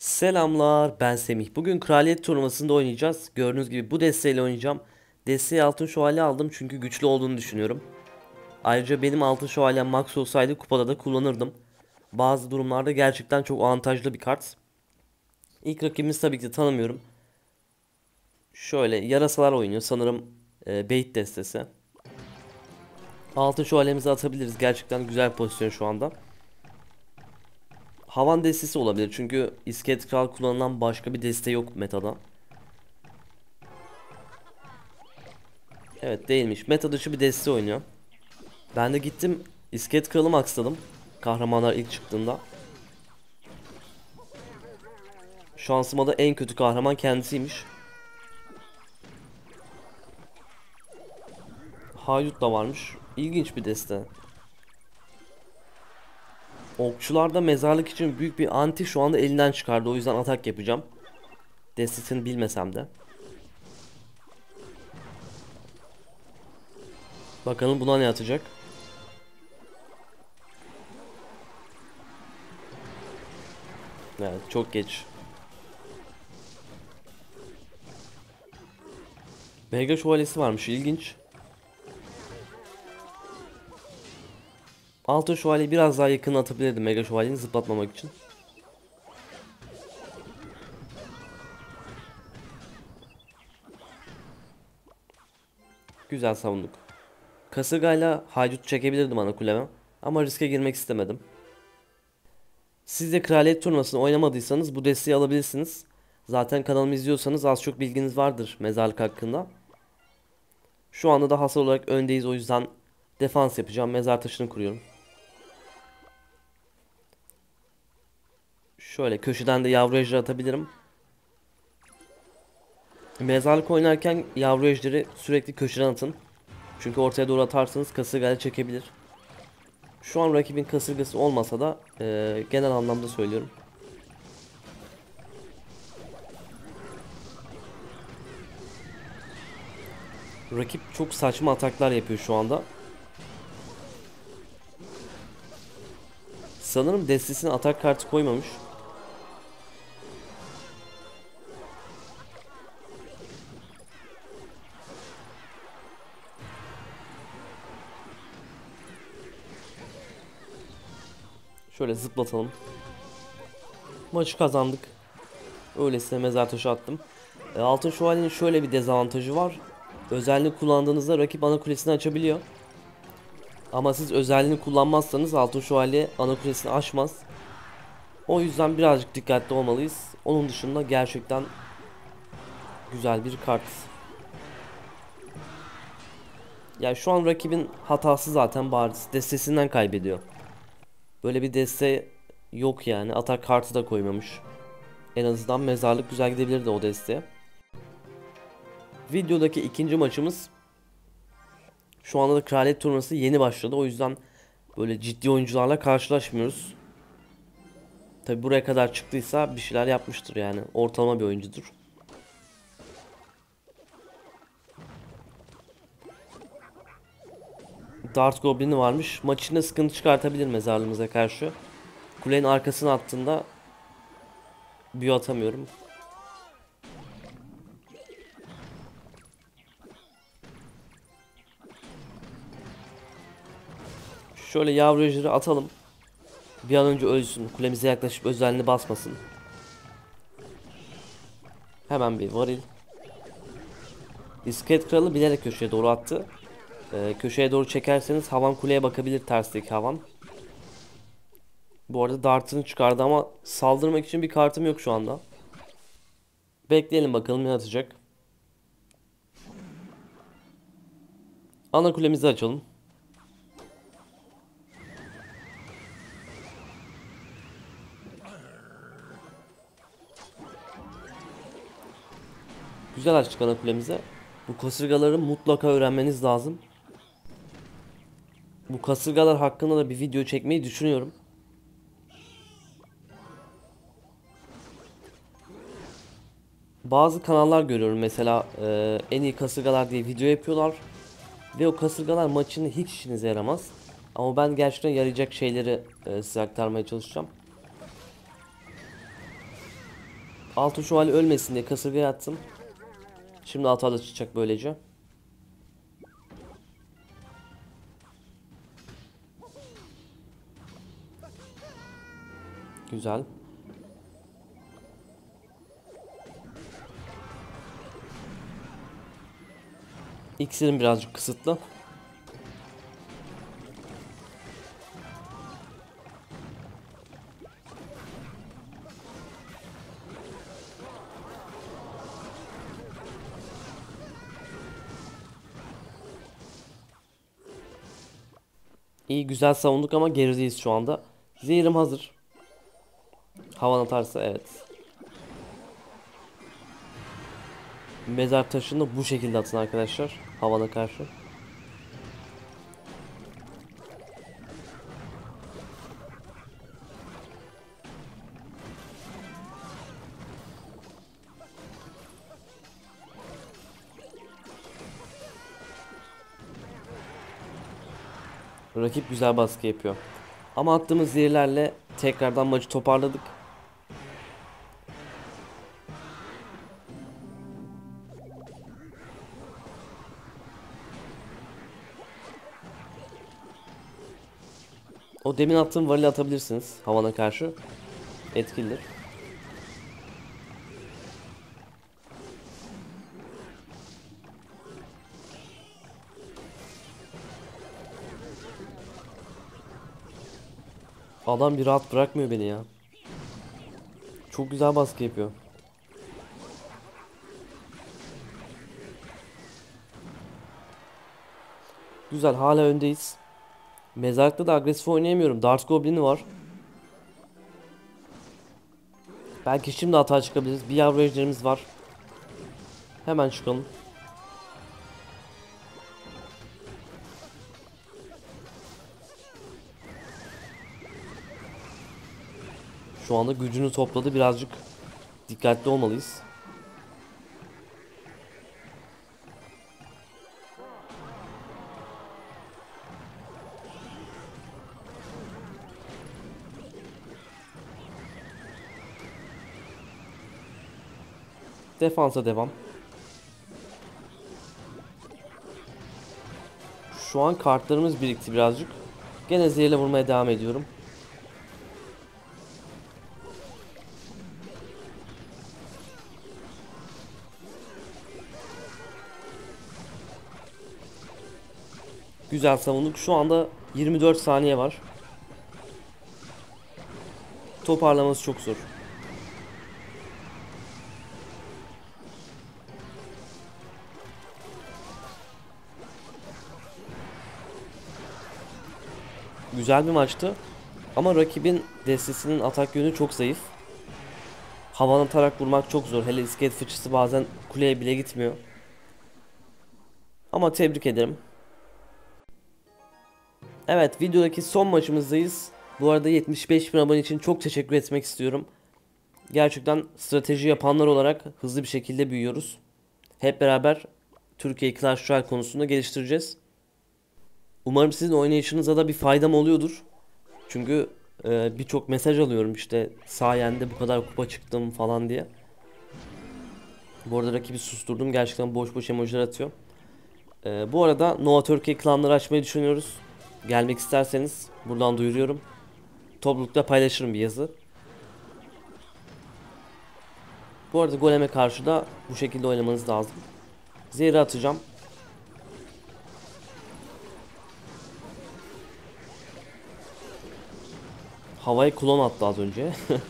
Selamlar ben Semih. Bugün kraliyet turnuvasında oynayacağız. Gördüğünüz gibi bu desteğiyle oynayacağım. Desteği altın şövalye aldım çünkü güçlü olduğunu düşünüyorum. Ayrıca benim altın şövalyem max olsaydı kupada da kullanırdım. Bazı durumlarda gerçekten çok avantajlı bir kart. İlk rakibimiz tabii ki tanımıyorum. Şöyle yarasalar oynuyor sanırım e, bait destesi. Altın şövalyemizi atabiliriz. Gerçekten güzel pozisyon şu anda. Havan destesi olabilir çünkü iskelet kral kullanılan başka bir deste yok metada. Evet değilmiş. Meta dışı bir deste oynuyor. Ben de gittim iskelet kralı maxladım. Kahramanlar ilk çıktığında. Şansıma da en kötü kahraman kendisiymiş. Haydut da varmış. İlginç bir deste. Okçularda mezarlık için büyük bir anti şu anda elinden çıkardı. O yüzden atak yapacağım. Destesini bilmesem de. Bakalım buna ne atacak. Evet çok geç. Mega şövalyesi varmış ilginç. Altın şövalyeyi biraz daha yakın atabilirdim mega şövalyeyi zıplatmamak için. Güzel savunduk. Kasırgayla haydut çekebilirdim ana kuleme ama riske girmek istemedim. Siz de kraliyet turnuvasını oynamadıysanız bu desteği alabilirsiniz. Zaten kanalımı izliyorsanız az çok bilginiz vardır mezarlık hakkında. Şu anda da hasar olarak öndeyiz o yüzden defans yapacağım. Mezar taşını kuruyorum. Şöyle köşeden de yavru ejder atabilirim. Mezarlık oynarken yavru ejderi sürekli köşeden atın. Çünkü ortaya doğru atarsanız kasırgayla çekebilir. Şu an rakibin kasırgası olmasa da e, genel anlamda söylüyorum. Rakip çok saçma ataklar yapıyor şu anda. Sanırım destesine atak kartı koymamış. Şöyle zıplatalım. Maçı kazandık. Öylesine mezar taşı attım. E, altın şövalyenin şöyle bir dezavantajı var. Özelliğini kullandığınızda rakip ana kulesini açabiliyor. Ama siz özelliğini kullanmazsanız altın şövalye ana kulesini açmaz. O yüzden birazcık dikkatli olmalıyız. Onun dışında gerçekten güzel bir kart. Yani şu an rakibin hatası zaten bariz. Destesinden kaybediyor. Böyle bir deste yok yani. Atak kartı da koymamış. En azından mezarlık güzel gidebilirdi o desteğe. Videodaki ikinci maçımız şu anda da kraliyet turnuvası yeni başladı. O yüzden böyle ciddi oyuncularla karşılaşmıyoruz. Tabi buraya kadar çıktıysa bir şeyler yapmıştır yani. Ortalama bir oyuncudur. Dart Goblin'i varmış. Maç içinde sıkıntı çıkartabilir mezarlığımıza karşı. Kulenin arkasına attığında büyü atamıyorum. Şöyle yavru ejderi atalım. Bir an önce ölsün. Kulemize yaklaşıp özelliğini basmasın. Hemen bir varil. İskelet kralı bilerek köşeye doğru attı. Ee, köşeye doğru çekerseniz havan kuleye bakabilir tersteki havan. Bu arada dartını çıkardı ama saldırmak için bir kartım yok şu anda. Bekleyelim bakalım ne atacak. Ana kulemizi açalım. Güzel açtık ana kulemize. Bu kasırgaları mutlaka öğrenmeniz lazım. Bu kasırgalar hakkında da bir video çekmeyi düşünüyorum. Bazı kanallar görüyorum mesela e, en iyi kasırgalar diye video yapıyorlar. Ve o kasırgalar maçını hiç işinize yaramaz. Ama ben gerçekten yarayacak şeyleri e, size aktarmaya çalışacağım. Altın şövalye ölmesin diye kasırgaya attım. Şimdi altar da çıkacak böylece. Güzel. İksirim birazcık kısıtlı. İyi güzel savunduk ama gerideyiz şu anda. Zehirim hazır. Havan atarsa evet. Mezar taşını bu şekilde atın arkadaşlar. Havana karşı. Rakip güzel baskı yapıyor. Ama attığımız zehirlerle tekrardan maçı toparladık. O demin attığım varili atabilirsiniz havana karşı. Etkilidir. Adam bir rahat bırakmıyor beni ya. Çok güzel baskı yapıyor. Güzel hala öndeyiz. Mezarlıkta da agresif oynayamıyorum. Dart Goblin'i var. Belki şimdi hata çıkabiliriz. Bir yavru ejderimiz var. Hemen çıkalım. Şu anda gücünü topladı. Birazcık dikkatli olmalıyız. Defansa devam. Şu an kartlarımız birikti birazcık. Gene zehirle vurmaya devam ediyorum. Güzel savunduk. Şu anda 24 saniye var. Toparlaması çok zor. Güzel bir maçtı. Ama rakibin destesinin atak yönü çok zayıf. Havan atarak vurmak çok zor. Hele iskelet fıçısı bazen kuleye bile gitmiyor. Ama tebrik ederim. Evet videodaki son maçımızdayız. Bu arada 75 bin abone için çok teşekkür etmek istiyorum. Gerçekten strateji yapanlar olarak hızlı bir şekilde büyüyoruz. Hep beraber Türkiye Clash Royale konusunda geliştireceğiz. Umarım sizin oynayışınıza da bir faydam oluyordur. Çünkü e, birçok mesaj alıyorum işte sayende bu kadar kupa çıktım falan diye. Bu arada rakibi susturdum. Gerçekten boş boş emojiler atıyor. E, bu arada Nova Türkiye klanları açmayı düşünüyoruz. Gelmek isterseniz buradan duyuruyorum. Toplulukta paylaşırım bir yazı. Bu arada goleme karşı da bu şekilde oynamanız lazım. Zehri atacağım. Havaya klon attı az önce.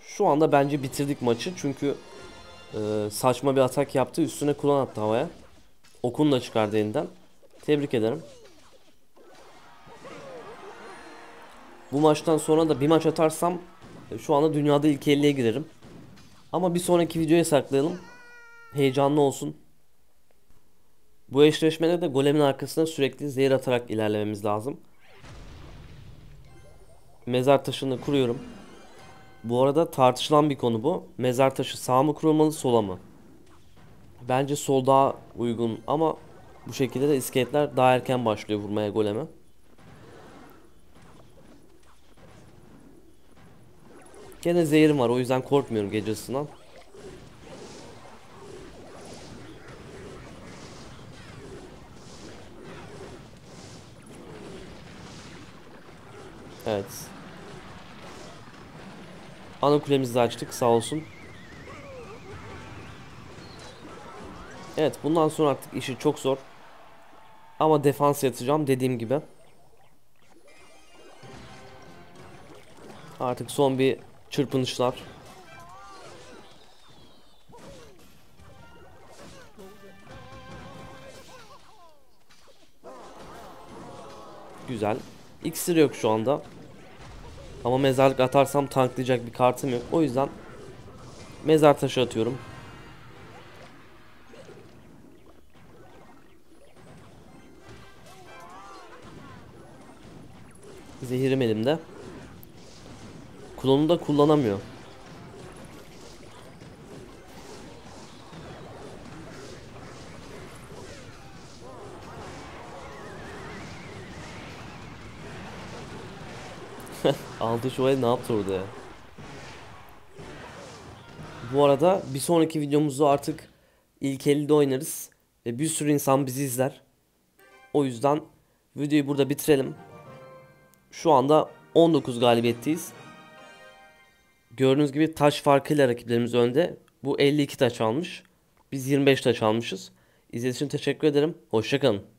Şu anda bence bitirdik maçı çünkü e, saçma bir atak yaptı üstüne klon attı havaya. Okunu da çıkardı elinden. Tebrik ederim. Bu maçtan sonra da bir maç atarsam e, şu anda dünyada ilk 50'ye girerim. Ama bir sonraki videoya saklayalım. Heyecanlı olsun. Bu eşleşmede de golemin arkasına sürekli zehir atarak ilerlememiz lazım. Mezar taşını kuruyorum. Bu arada tartışılan bir konu bu. Mezar taşı sağ mı kurulmalı sola mı? Bence sol daha uygun ama bu şekilde de iskeletler daha erken başlıyor vurmaya goleme. Gene zehirim var o yüzden korkmuyorum gecesinden. Evet. Ana kulemizi de açtık sağ olsun. Evet bundan sonra artık işi çok zor. Ama defans yatacağım dediğim gibi. Artık son bir çırpınışlar. Güzel. İksir yok şu anda. Ama mezarlık atarsam tanklayacak bir kartım yok. O yüzden mezar taşı atıyorum. Zehirim elimde. Klonu da kullanamıyor. Aldı şöyle ne yaptı orada ya? Bu arada bir sonraki videomuzu artık ilk 50'de oynarız. Ve bir sürü insan bizi izler. O yüzden videoyu burada bitirelim. Şu anda 19 galibiyetteyiz. Gördüğünüz gibi taş farkıyla rakiplerimiz önde. Bu 52 taş almış. Biz 25 taş almışız. İzlediğiniz için teşekkür ederim. Hoşçakalın.